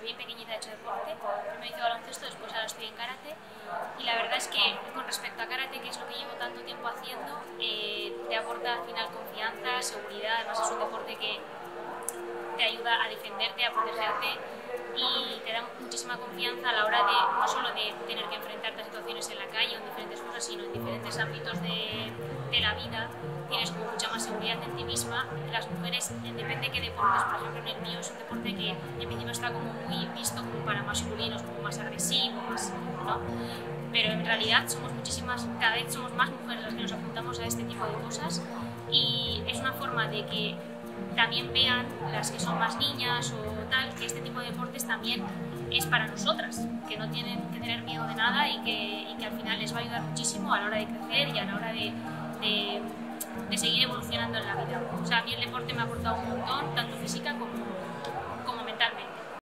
desde bien pequeñita he hecho deporte. Primero hice baloncesto, después ahora estoy en karate. Y la verdad es que con respecto a karate, que es lo que llevo tanto tiempo haciendo, eh, te aporta al final confianza, seguridad. Además es un deporte que te ayuda a defenderte, a protegerte y te da muchísima confianza a la hora de no solo de tener que enfrentarte sino en diferentes ámbitos de, de la vida. Tienes como mucha más seguridad en ti misma. Las mujeres, depende de qué deportes, por ejemplo en el mío es un deporte que en principio está como muy visto como para masculinos, como más agresivo, más, ¿no? Pero en realidad somos muchísimas, cada vez somos más mujeres las que nos apuntamos a este tipo de cosas y es una forma de que también vean las que son más niñas o tal, que este tipo de deportes también es para nosotras, que no tienen que tener miedo de nada y que, y que al final les va a ayudar muchísimo a la hora de crecer y a la hora de, de, de seguir evolucionando en la vida. O sea, a mí el deporte me ha aportado un montón, tanto física como